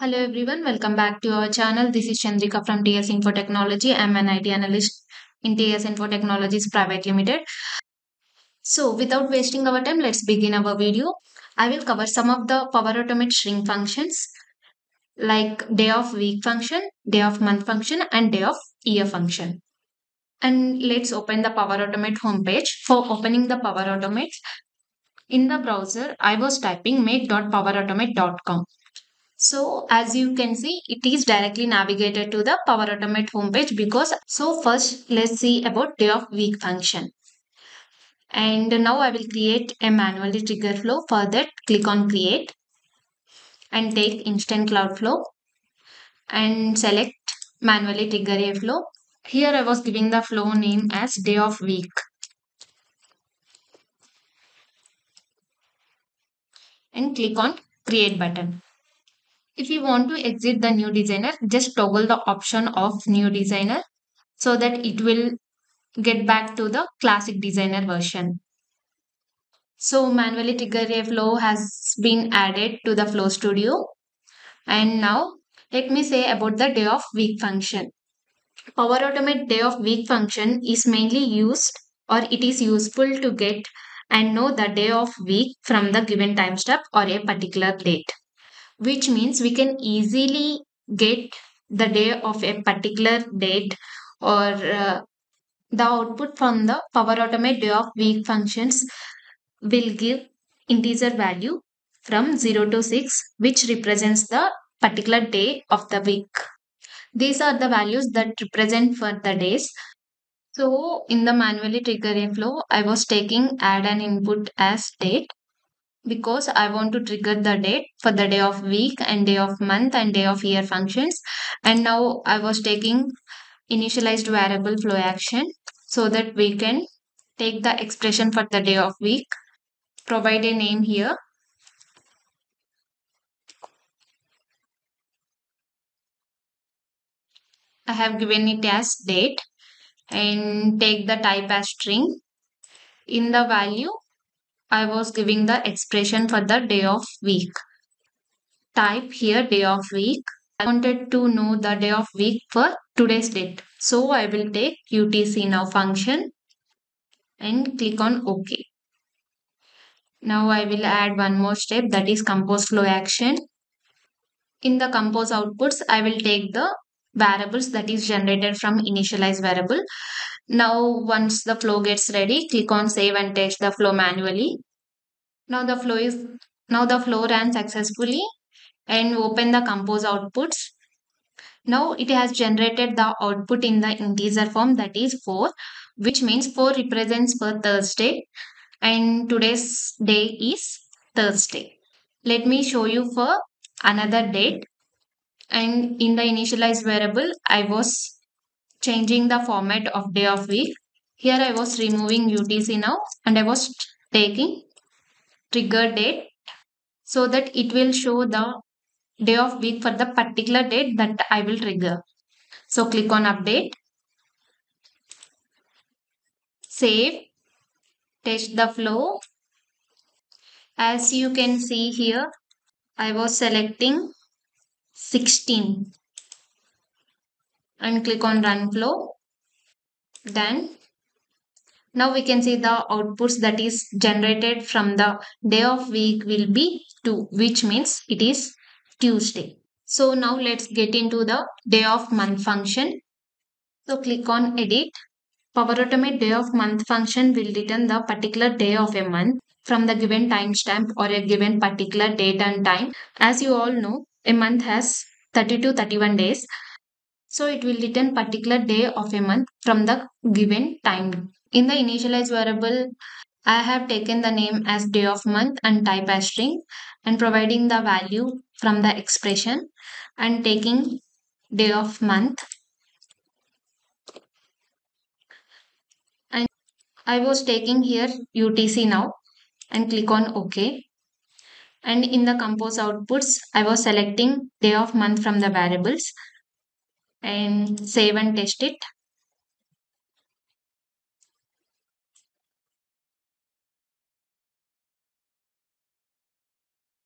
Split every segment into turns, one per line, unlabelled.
Hello everyone, welcome back to our channel. This is Chandrika from TS Info Technology. I'm an IT analyst in TS Info Technologies Private Limited. So without wasting our time, let's begin our video. I will cover some of the Power Automate string functions like day of week function, day of month function and day of year function. And let's open the Power Automate homepage. For opening the Power Automate, in the browser, I was typing make.powerautomate.com. So as you can see, it is directly navigated to the Power Automate homepage because so first let's see about day of week function. And now I will create a manually trigger flow. For that, click on create and take instant cloud flow and select manually trigger a flow. Here I was giving the flow name as day of week. And click on create button. If you want to exit the new designer, just toggle the option of new designer so that it will get back to the classic designer version. So manually trigger a flow has been added to the flow studio. And now let me say about the day of week function. Power Automate day of week function is mainly used or it is useful to get and know the day of week from the given timestamp or a particular date which means we can easily get the day of a particular date or uh, the output from the power automate day of week functions will give integer value from 0 to 6 which represents the particular day of the week. These are the values that represent for the days. So in the manually trigger flow i was taking add an input as date because I want to trigger the date for the day of week and day of month and day of year functions. And now I was taking initialized variable flow action so that we can take the expression for the day of week, provide a name here. I have given it as date and take the type as string. In the value, I was giving the expression for the day of week. Type here day of week. I wanted to know the day of week for today's date. So I will take UTC now function and click on OK. Now I will add one more step that is compose flow action. In the compose outputs, I will take the variables that is generated from initialize variable. Now once the flow gets ready, click on save and test the flow manually. Now the flow is now the flow ran successfully and open the compose outputs. Now it has generated the output in the integer form that is 4 which means 4 represents for Thursday and today's day is Thursday. Let me show you for another date and in the initialized variable I was changing the format of day of week. Here I was removing UTC now and I was taking trigger date so that it will show the day of week for the particular date that I will trigger. So click on update, save, test the flow. As you can see here, I was selecting 16 and click on run flow. Then now we can see the outputs that is generated from the day of week will be 2 which means it is Tuesday. So now let's get into the day of month function. So click on edit. Power Automate day of month function will return the particular day of a month from the given timestamp or a given particular date and time. As you all know, a month has 30 to 31 days. So it will return particular day of a month from the given time. In the initialize variable, I have taken the name as day of month and type as string and providing the value from the expression and taking day of month and I was taking here UTC now and click on OK and in the compose outputs I was selecting day of month from the variables and save and test it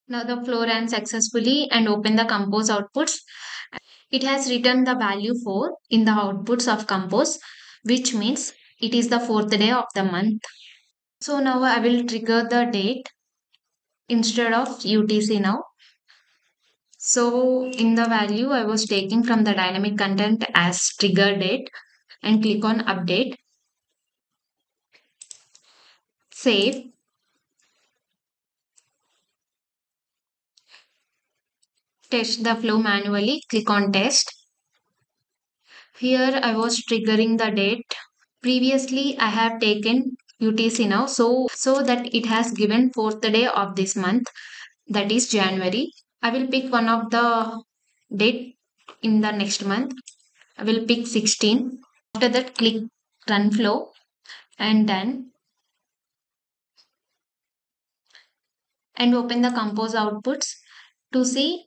Now the flow ran successfully and open the compose outputs. It has returned the value 4 in the outputs of compose, which means it is the fourth day of the month. So now I will trigger the date instead of UTC now. So in the value I was taking from the dynamic content as trigger date and click on update. Save. Test the flow manually. Click on test. Here I was triggering the date. Previously I have taken UTC now so so that it has given fourth day of this month that is January. I will pick one of the date in the next month. I will pick 16. After that click run flow and then and open the compose outputs to see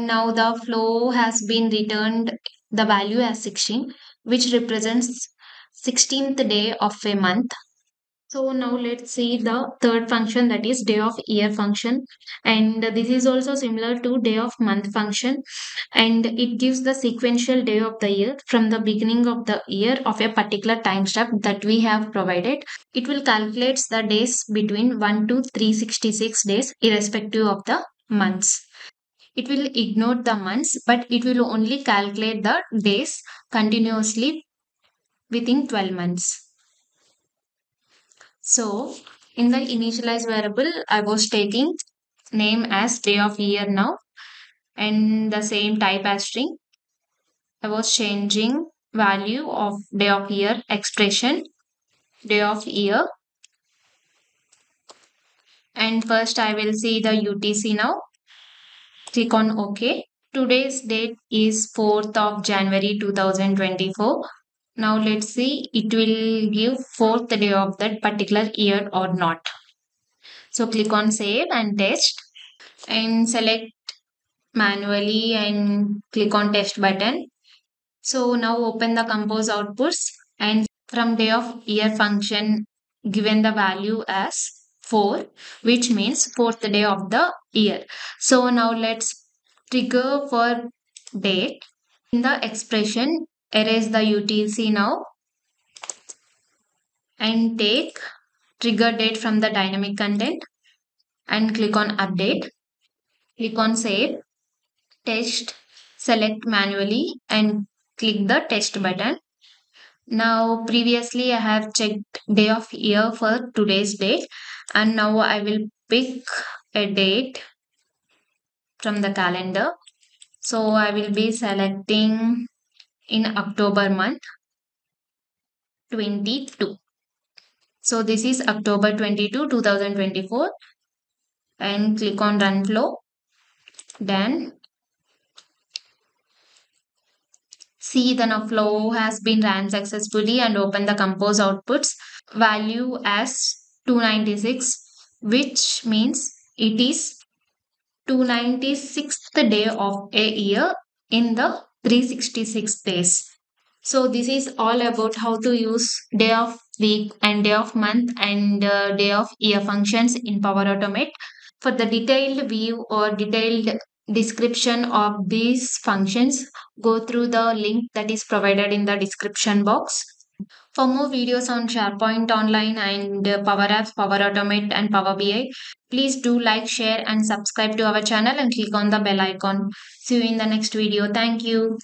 now the flow has been returned the value as 16 which represents 16th day of a month so now let's see the third function that is day of year function and this is also similar to day of month function and it gives the sequential day of the year from the beginning of the year of a particular timestamp that we have provided. It will calculate the days between 1 to 366 days irrespective of the months. It will ignore the months but it will only calculate the days continuously within 12 months. So in the initialize variable, I was taking name as day of year now and the same type as string. I was changing value of day of year expression, day of year. And first I will see the UTC now. Click on OK. Today's date is 4th of January 2024. Now let's see it will give fourth day of that particular year or not. So click on save and test and select manually and click on test button. So now open the compose outputs and from day of year function given the value as 4 which means fourth day of the year. So now let's trigger for date in the expression erase the UTC now and take trigger date from the dynamic content and click on update. Click on save, test, select manually and click the test button. Now previously I have checked day of year for today's date and now I will pick a date from the calendar. So I will be selecting in October month 22. So this is October 22, 2024 and click on run flow. Then see the flow has been ran successfully and open the compose outputs value as 296 which means it is 296th day of a year in the 366 days. So this is all about how to use day of week and day of month and uh, day of year functions in Power Automate. For the detailed view or detailed description of these functions, go through the link that is provided in the description box. For more videos on SharePoint Online and Power Apps, Power Automate and Power BI, please do like, share and subscribe to our channel and click on the bell icon. See you in the next video. Thank you.